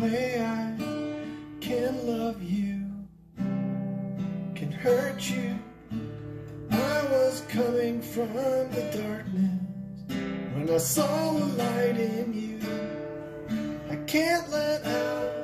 way I can love you can hurt you. I was coming from the darkness when I saw the light in you. I can't let out.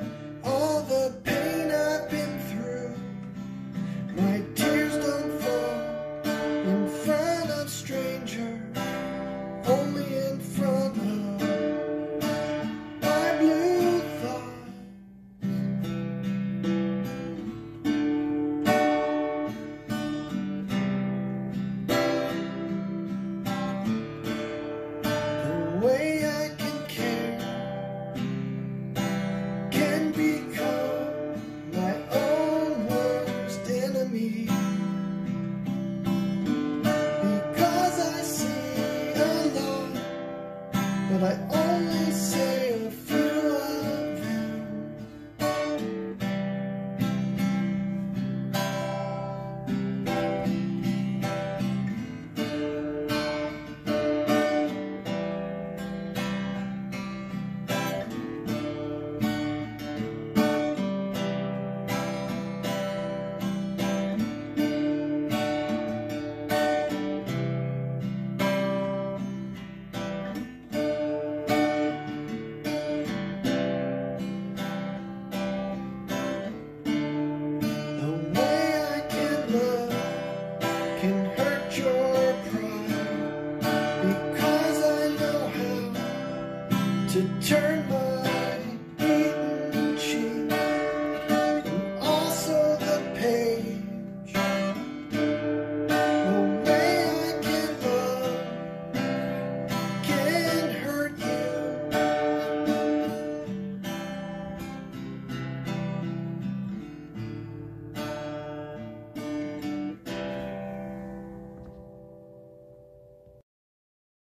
and I oh, to turn